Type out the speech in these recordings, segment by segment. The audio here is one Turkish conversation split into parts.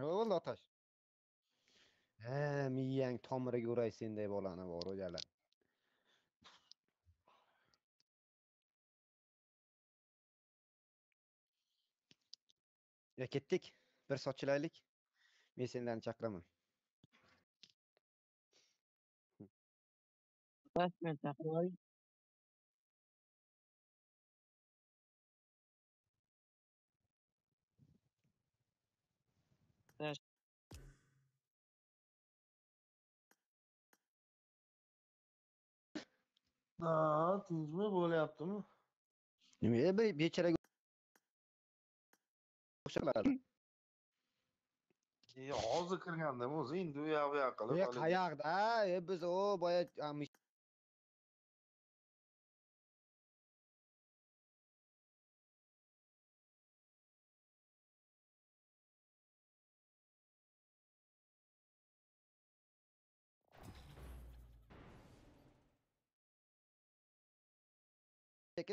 nima bo'ldi otash he miyang tomiriga uray senday bolani bor o'jalar ya ketdik bir sochilaylik men senlarni chaqiraman Rasmen chaqirvoy. Ha, tinchmi bo'lyaptimi? nimaga be- bechoraga o'xshaladi E, hozir kirgandim o'zi endi u yoq bu yoq qilib. e haligi- qayoqda e biz o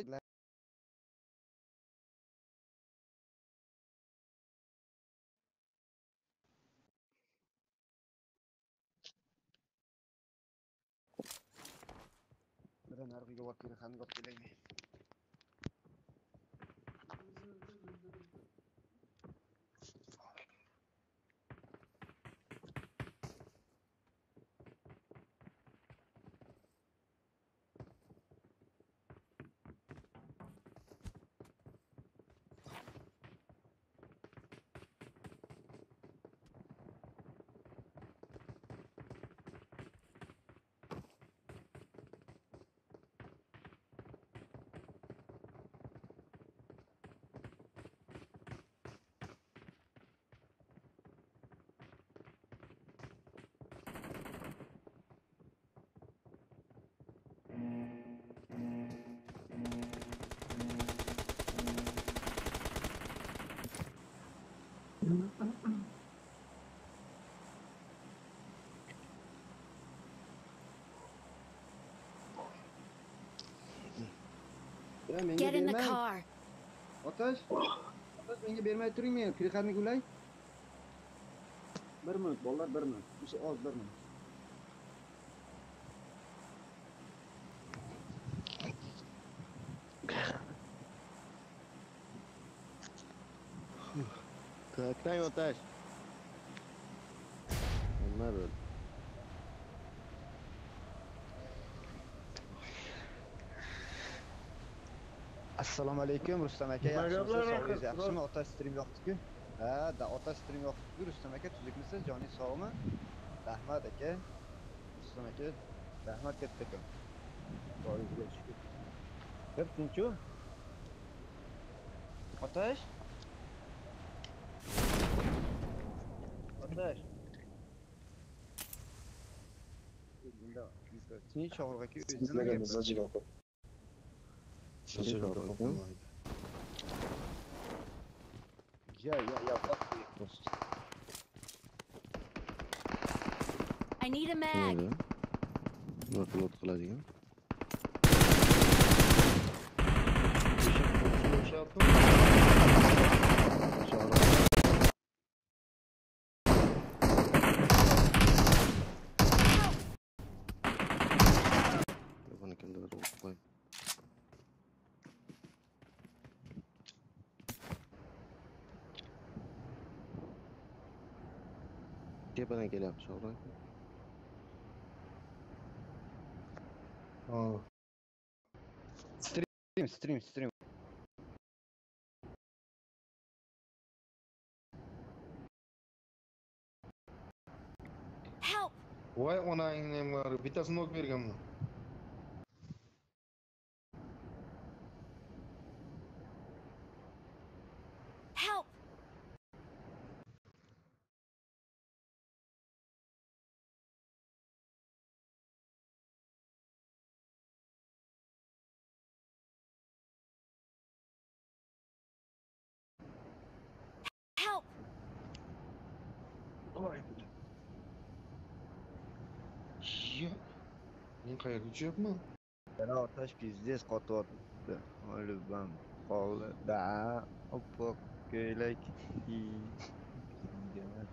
que la... Bernardo, yo voy a ir dejando. Ya menga Get in the bermang. car. Otash. Otash menga bermay turingmi? Pirxatni gulay. Bir minut, bolalar bir minut. O'sha oz bir minut. Kalkayım ateş. Onlar öyle. Assalomu alaykum Rustam aka. Yaxshimisiz? Sog'ligingiz yaxshimi? Ota stream yoqdi-ku. Ha, da ota stream yoqdi-ku. Rustam aka tuzukmisiz? Joningiz sog'mi? Rahmat aka. Rustam aka, rahmat kattakon. Boringizga shukur. Bir tinchu. Otash. I need a mag. Tepeden geliyor aşağıdan. Ha. Stream stream stream. Help! Voy onangni var. Bittasini o'q berganman. qilaverdi iye men qayerga uchyapman yana otash pizdец qotyapti o'libman da oppoq ko'ylak kiygan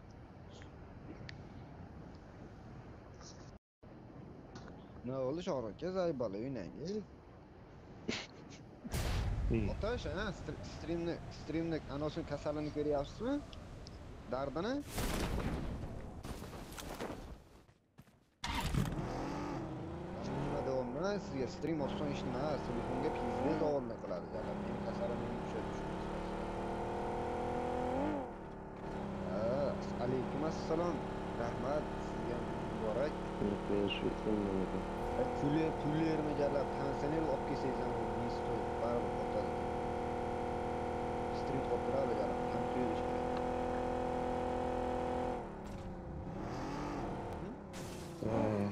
nima bo'ldi shohrukka zaybali o'ynangiz otash a strimni strimni anasini kasalini ko'ryapsizmi dardini sizga stream oson ish emas telefonga biznes o'rni qiladi yana meni kasarimni tushadi alaykum assalom rahmat sizga muborak puli pullarini jalab olib kelsangiz ham besh so'm baribir qotadi strim qotiradi jalab ham tuyulish kerak Hmm.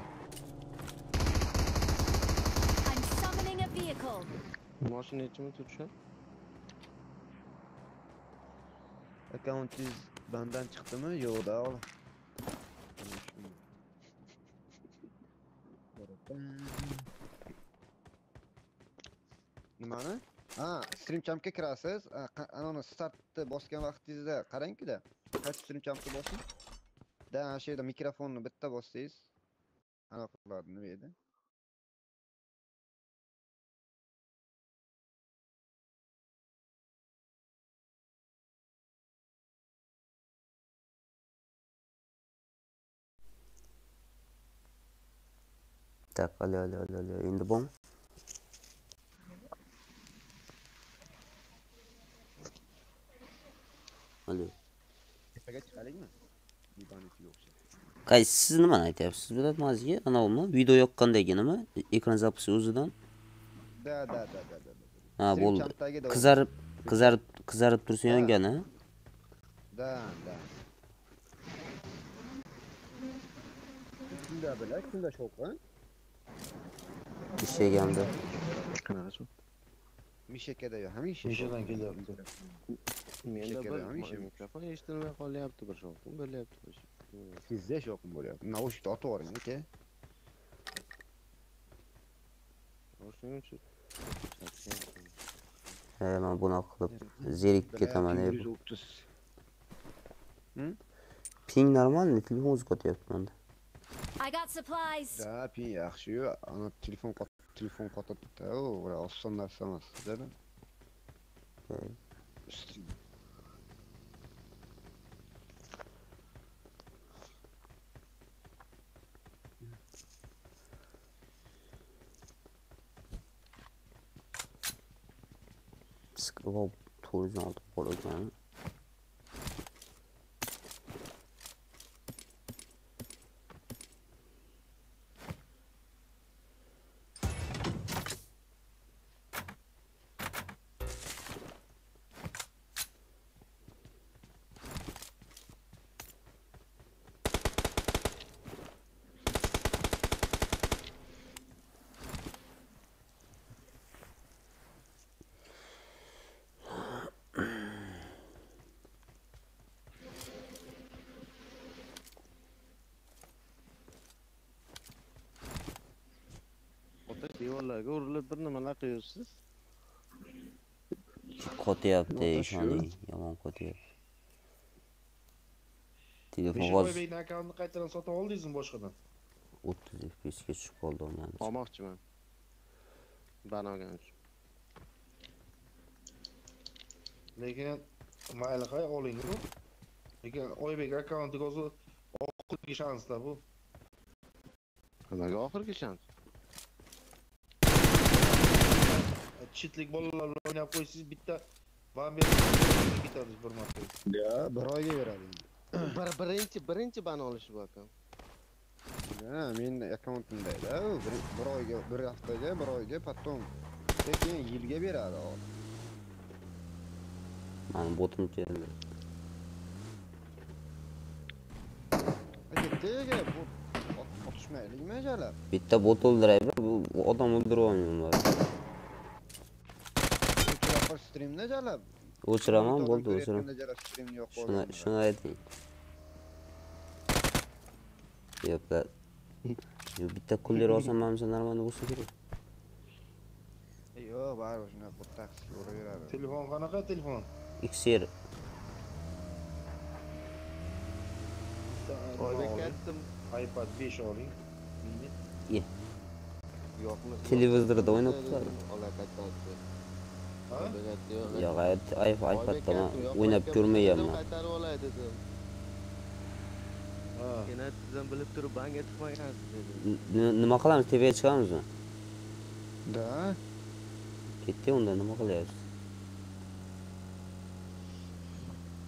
Mashina nechimi tutishadi? Akkauntingiz bandan chiqdimi? Yo'q-da. Nimani? Ha, streamchamga kirasiz. a, qa- Anani startni bosgan vaqtingizda qarang-da. Qaysi streamchamga bosing. Da, ana shu yerda mikrofonni bitta bossangiz, anaqa qiladi, nima edi? Так, алло, алло, алло, алло. Endi bormi? Allo. Tepaga chiqalikmi? Libaniki o'xshaydi. Qaysi siz nimani aytyapsiz biladimizga? Anavimi? Video yoqqandaginimi? Ekran zapisi o'zidan. Da, da, da, da, da. da. Ha, bo'ldi. Streamchamdagi da Qizarib, qizarib, qizarib tursa Ha. yongani. Da, da. Kimda bilar, kimda shovqa? Ishlaganida. Qanaqa shu? Mishakada yo, hamisha. Mishadan kelyapti. Menda Shekar bir ham ishim. mikrofon eshitilmay qolyapti bir shovqin bo'lyapti bir shu. Sizda shovqin bo'lyapti. Naushnikni otib yuboring, aka. Shuning uchun. Ha, men bunaqa qilib zerikib ketaman. ey. 130. Ping normalmi? Telefon o'zi qotyapti menda. I got supplies. Da, pi yaxshi-yu. Ana telefon telefon kapatıp da o alsanlar sana dedim. Evet. Sıkı turizm aldık bu arada. Devorlarga urilib bir nimalar qilasiz? Kotyapti Nota ishoni. Yomon kotyapti. Telefon hozir akkauntini qaytadan sotib oldingizmi boshqadan? 30 FPS'ga tushib qoldi o'ynamiz. Olmoqchiman. Ban olgan uchun. Lekin mayli qay oling. Lekin Oybek akkauntiga o'zi oxirgi shansda bu. Nimaga oxirgi shans? Chitlik bolalar bilan o'ynab qo'ysangiz bitta van berib ketadi bir marta. Ya, bir oyga beradi. endi. Bir birinchi birinchi ban olishi bu akam. Ha, men akkauntimda-da, bir, bir oyga, bir haftaga, bir oyga, потом keyin yilga beradi. Mani botim keldi. Ot- otishmaylikmi jalab? Bitta bot o'ldiraydi, bu bu odam o'ldirib olmayman. yo'q streamni jalab. O'chiraman bo'ldi o'chiraman shuni shuni ayting. Yo bitta kullir olsam mana bunisi нормально bo'lsa kerak. Yo'q baribir shunaqa bitta qisib yuraveradi. telefon qanaqa telefon? Xr ipad besh oling. Televizorda o'ynab turadi yo'q ayb albatta o'ynab ko'rmaganman qaytarib olay dedi kenatdan bilib turib banga tushmagansiz dedi nima qilamiz tepaga chiqamizmi? Да ketdik unda nima qilyapsiz?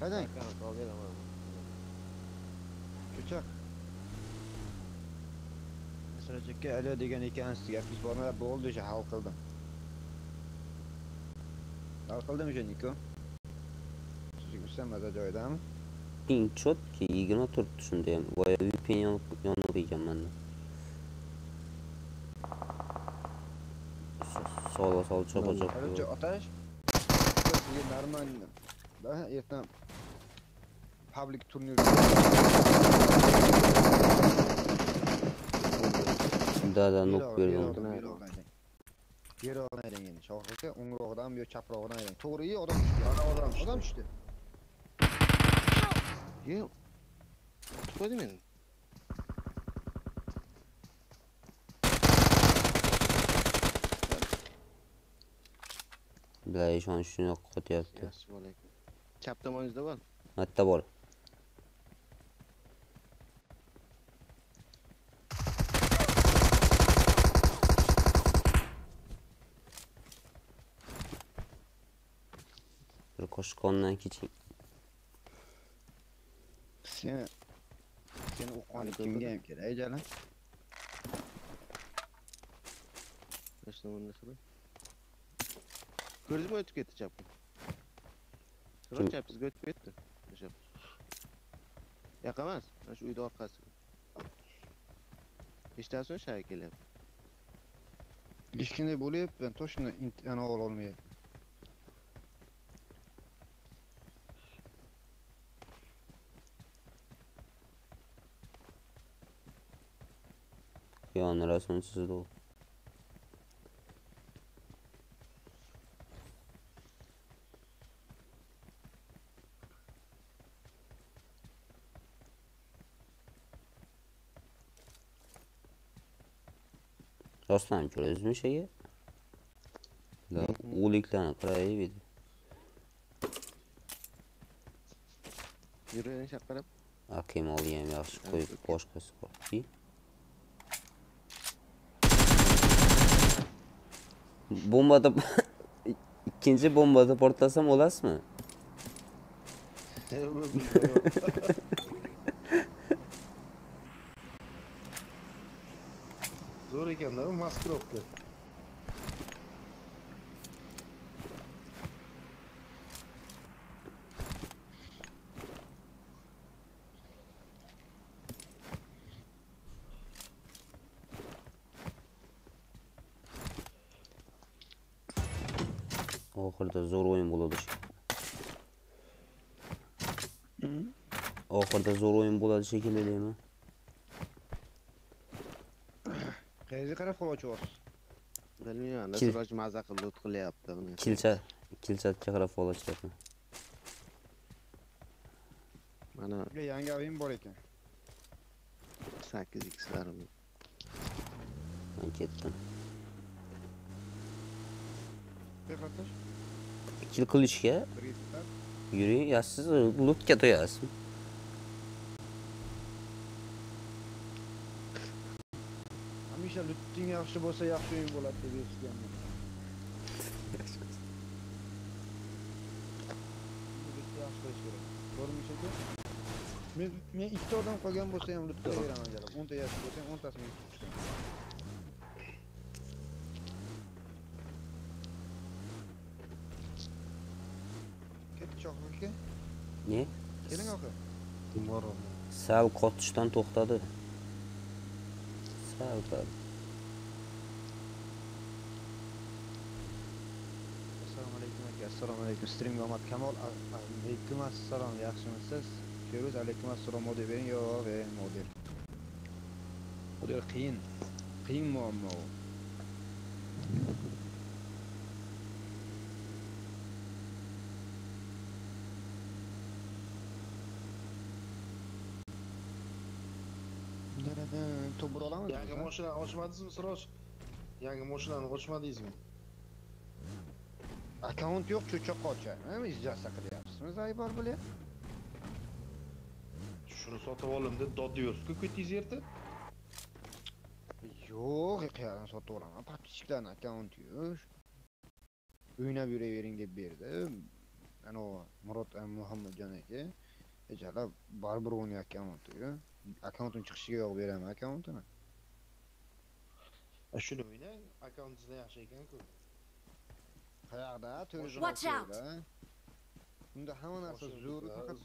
Qadang? Cho'chaq. Sirajikka alo degan ekansiz gapingiz bormadi bo'ldi o'sha hal qildim. Hal qildim o'sha Niko. Sizga maza joyidami? Ping chotki 24 shunda ham. Boya VPN yonib yonib ekan menda. Sola sol chopa chopa. Короче, otash. Sizga normal. Da, ertaga public turnir. Da da nok berog'idan aylang endi oğlan bir çapra yo chaprog'idan doğru to'g'ri odam tushdi adam adam tushdi adam düştü ye tutmadim endi bilar ishon shuni çapta chap tomoningizda var? Hatta bol. koszkolne kici. Seni... Seni o aleyküm geyim ki reyce lan. Kaç numara şurada? Gördün mü ötüp gitti çapkı? Şurada çapsız götüp gitti. Yakamaz. Şu uydu arkası. İşte sonra şarkı geliyor. İşkinde buluyor ben toşuna ana olmayayım. Qiyoni rasm sizda u. Rostdan ko'rdingizmi shega? La, o'liklarni qarayverdi. Yuravering shaqirab. Akim olgan yaxshi qo'yib boshqasi bor. Bombada ikkinchi bombada portlasam olasizmi? Zo'r ekanda bu maskirovka. Oxirida zo'r o'yin bo'ladi. Oxirida zo'r o'yin bo'ladi shekilli deyman. Qayerga qarab qo'l ochyapsiz? Bilmayman, Siroj maza qilib lut qilyapti. buni. Kilcha, kilchatga qarab fol ochyapman. Mana yangi o'yin bor ekan. 8 xlarim. Men ketdim. Beqatosh, Kill qilishga bir yetar. yuring, ya siz lutga to'yasiz. Hamisha luting yaxshi bo'lsa, yaxshi o'yin bo'ladi deb eshitganman. Lutni yaxshi qilish kerak. To'g'rimi aka? Men men ikkita odam qolgan bo'lsa ham lut qilaveraman jalab. 10 ta yaxshi bo'lsa ham 10 tasini choqqa. Ne? Keling oxir. Sal qotishdan to'xtadi. Sal qotdi. assalomu alaykum aka assalomu alaykum streamga omad kamol alaykum assalom yaxshimisiz feruz alaykum assalom model bering yo'q model model qiyin qiyin muammo to'p bura olaman yangi mashinani ochmadingizmi siroj yangi mashinani ochmadingizmi akkaunt yo'q cho'choqqa ochyapman ijrosi qilyapsizmi zaybor bo'lyapti shuni sotib oldim deb dodiyurska ketdingiz erta yo'q qayerdan sotib olaman подписчиklarni akkaunti yo'q o'ynab yuravering deb berdi anavi murod muhammadjon aka echala barbirovni akkaunti yo'q accountini chiqishiga yo'l beraman akkauntini shuni o'ynang akkaunt juda yaxshi ekanku qayoqda unda hamma narsa zo'ri faqat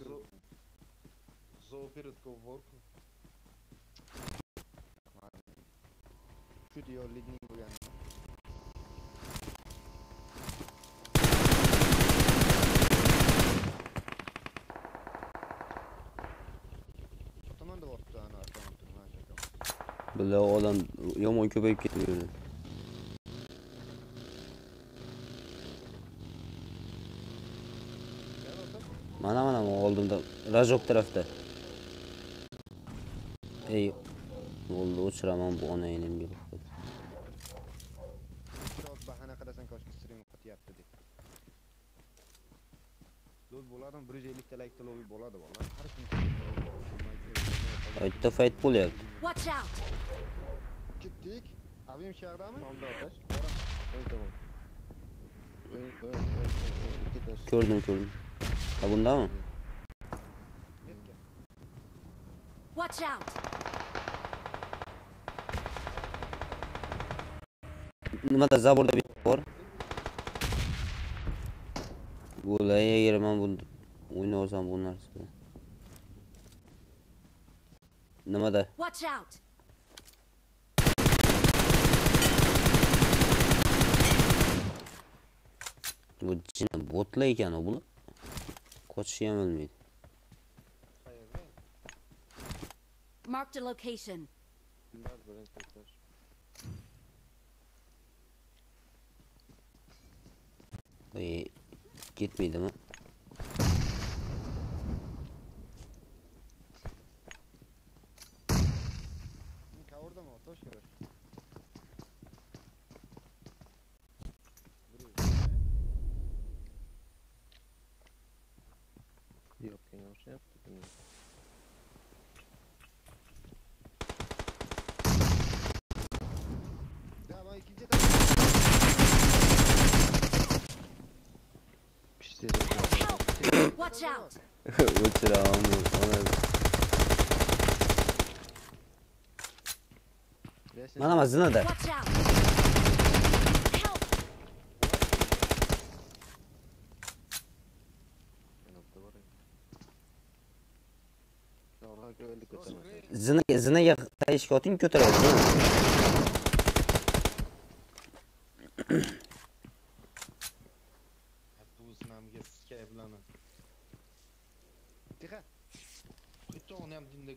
зоопередка уборку чуть Bular odam yomon ko'payib ketaverdi. Mana mana bu oldimda Rajok tarafda. Ey bo'ldi o'chiraman bu onangni. Biroz bahana qilasan koshki stream qilyapti deb. Lol bo'ladimi 150 ta like lobby bo'ladi vallahi. Har kim Aytda fight bo'lyapti. Watch out! Abim shahrdami? Oldi otash. O'ng tomon. O'ng, o'ng, o'ng, o'ng, o'ng, ketash. Ko'rdim, ko'rdim. Ha bundami? Ketgan. Watch out! Nimada zaborda bitta bor. Bo'lay, agar men buni o'ynasam bu narsa. Nimada? Watch out! Bu jina botlar ekan u bular. Qochishni ham bilmaydi. Marked a location. Bunlar bilan ketash. Mana mana zinada. Watch out! Help! Shohlar ko'ylak ko'tarmoqda. Zinaga zinaga qayishga oting ko'taradi. bu sinamga skay bilan Tiqa. bitta uni ham dinda